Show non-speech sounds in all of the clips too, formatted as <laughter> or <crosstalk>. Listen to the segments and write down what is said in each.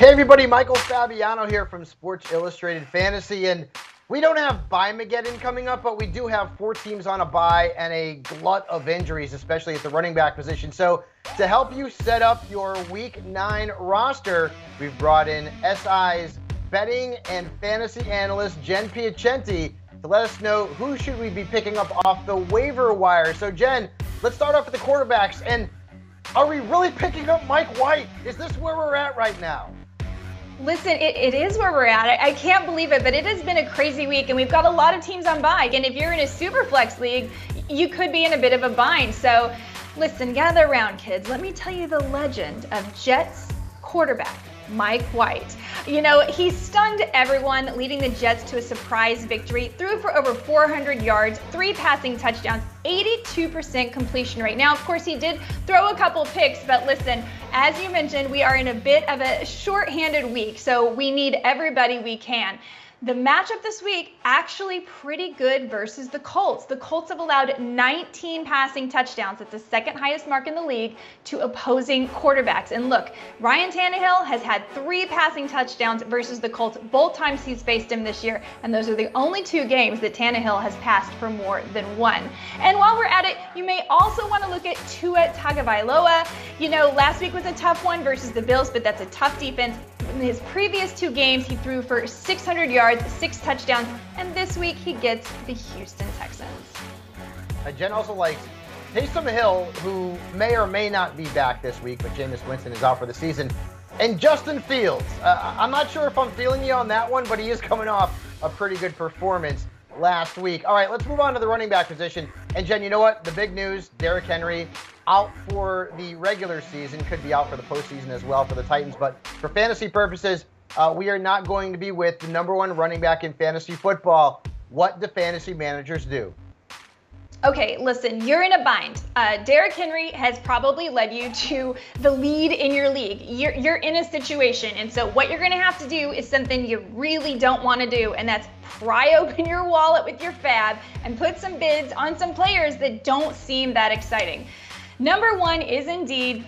Hey everybody, Michael Fabiano here from Sports Illustrated Fantasy, and we don't have Byemageddon coming up, but we do have four teams on a bye and a glut of injuries, especially at the running back position. So to help you set up your Week Nine roster, we've brought in SI's betting and fantasy analyst Jen Piacenti to let us know who should we be picking up off the waiver wire. So Jen, let's start off with the quarterbacks and. Are we really picking up Mike White? Is this where we're at right now? Listen, it, it is where we're at. I, I, can't believe it, but it has been a crazy week, and we've got a lot of teams on bye. And if you're in a super flex league, you could be in a bit of a bind. So, listen, gather around, kids. Let me tell you the legend of Jets quarterback Mike White. You know, he stunned everyone, leading the Jets to a surprise victory, threw for over 400 yards, three passing touchdowns, 82% completion rate. Now, of course, he did throw a couple picks, but listen, as you mentioned, we are in a bit of a short-handed week, so we need everybody we can. The matchup this week actually pretty good versus the Colts. The Colts have allowed 19 passing touchdowns. It's the second highest mark in the league to opposing quarterbacks. And look, Ryan Tannehill has had three passing touchdowns versus the Colts both times he's faced him this year. And those are the only two games that Tannehill has passed for more than one. And while we're at it, you may also want to look at Tua Tagovailoa. You know, last week was a tough one versus the Bills, but that's a tough defense. In his previous two games, he threw for 600 yards, six touchdowns, and this week he gets the Houston Texans. Uh, Jen also likes Taysom Hill, who may or may not be back this week, but Jameis Winston is out for the season. And Justin Fields. Uh, I'm not sure if I'm feeling you on that one, but he is coming off a pretty good performance last week. All right, let's move on to the running back position. And Jen, you know what? The big news Derrick Henry out for the regular season, could be out for the postseason as well for the Titans. But for fantasy purposes, uh, we are not going to be with the number one running back in fantasy football. What do fantasy managers do? Okay, listen, you're in a bind. Uh, Derrick Henry has probably led you to the lead in your league. You're, you're in a situation, and so what you're going to have to do is something you really don't want to do, and that's pry <laughs> open your wallet with your FAAB and put some bids on some players that don't seem that exciting. Number one is indeed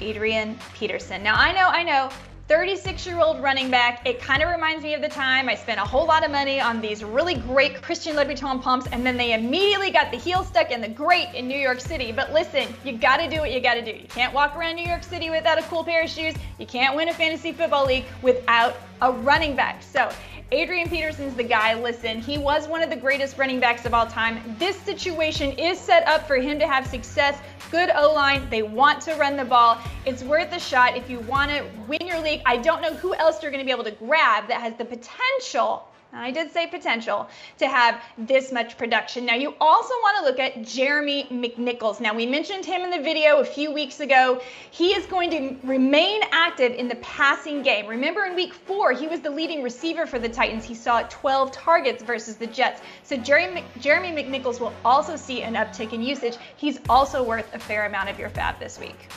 Adrian Peterson. Now, I know, I know, 36 year old running back. It kind of reminds me of the time I spent a whole lot of money on these really great Christian Louboutin pumps, and then they immediately got the heel stuck in the grate in New York City. But listen, you got to do what you got to do. You can't walk around New York City without a cool pair of shoes. You can't win a fantasy football league without a running back. So Adrian Peterson's the guy. Listen, he was one of the greatest running backs of all time. This situation is set up for him to have success. Good O line. They want to run the ball. It's worth a shot if you want to win your league. I don't know who else you're going to be able to grab that has the potential I did say potential to have this much production. Now, you also want to look at Jeremy McNichols. Now, we mentioned him in the video a few weeks ago. He is going to remain active in the passing game. Remember, in week four, he was the leading receiver for the Titans. He saw 12 targets versus the Jets. So, Jeremy, Jeremy McNichols will also see an uptick in usage. He's also worth a fair amount of your FAAB this week.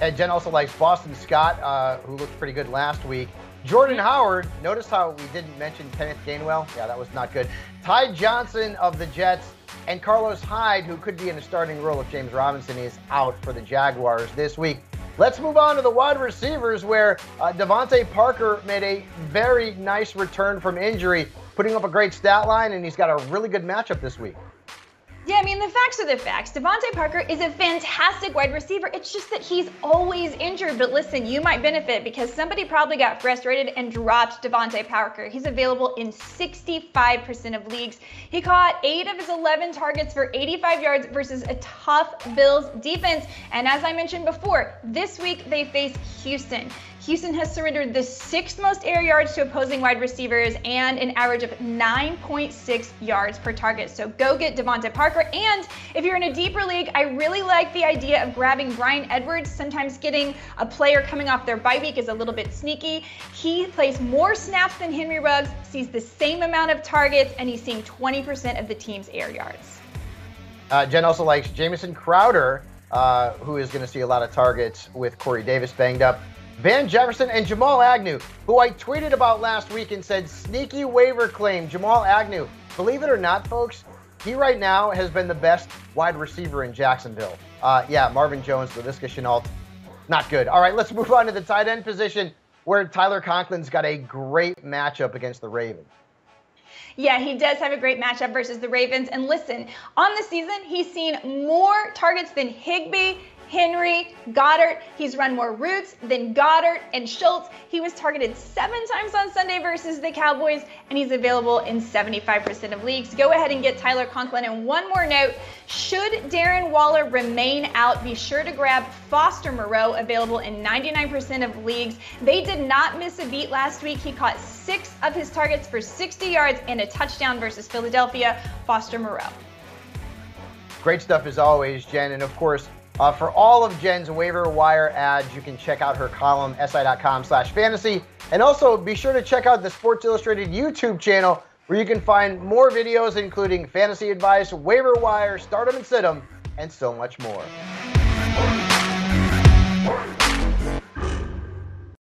And Jen also likes Boston Scott, uh, who looked pretty good last week. Jordan Howard, notice how we didn't mention Kenneth Gainwell? Yeah, that was not good. Ty Johnson of the Jets and Carlos Hyde, who could be in a starting role if James Robinson is out for the Jaguars this week. Let's move on to the wide receivers where uh, DeVante Parker made a very nice return from injury, putting up a great stat line, and he's got a really good matchup this week. Yeah, I mean, the facts are the facts. DeVante Parker is a fantastic wide receiver. It's just that he's always injured. But listen, you might benefit because somebody probably got frustrated and dropped DeVante Parker. He's available in 65% of leagues. He caught eight of his 11 targets for 85 yards versus a tough Bills defense. And as I mentioned before, this week they face Houston. Houston has surrendered the sixth most air yards to opposing wide receivers and an average of 9.6 yards per target. So go get DeVante Parker. And if you're in a deeper league, I really like the idea of grabbing Bryan Edwards. Sometimes getting a player coming off their bye week is a little bit sneaky. He plays more snaps than Henry Ruggs, sees the same amount of targets, and he's seeing 20% of the team's air yards. Uh, Jen also likes Jamison Crowder, uh, who is going to see a lot of targets with Corey Davis banged up. Van Jefferson and Jamal Agnew, who I tweeted about last week and said sneaky waiver claim. Jamal Agnew, believe it or not, folks, he right now has been the best wide receiver in Jacksonville. Uh, yeah, Marvin Jones, Laviska Shenault, not good. All right, let's move on to the tight end position where Tyler Conklin's got a great matchup against the Ravens. Yeah, he does have a great matchup versus the Ravens. And listen, on the season, he's seen more targets than Higbee, Henry, Goedert. He's run more routes than Goedert and Schultz. He was targeted seven times on Sunday versus the Cowboys, and he's available in 75% of leagues. Go ahead and get Tyler Conklin. And one more note should Darren Waller remain out, be sure to grab Foster Moreau, available in 99% of leagues. They did not miss a beat last week. He caught six of his targets for 60 yards and a touchdown versus Philadelphia. Foster Moreau. Great stuff as always, Jen. And of course, uh, for all of Jen's waiver wire adds, you can check out her column, si.com slash fantasy. And also be sure to check out the Sports Illustrated YouTube channel where you can find more videos, including fantasy advice, waiver wire, stardom and sit 'em, and so much more.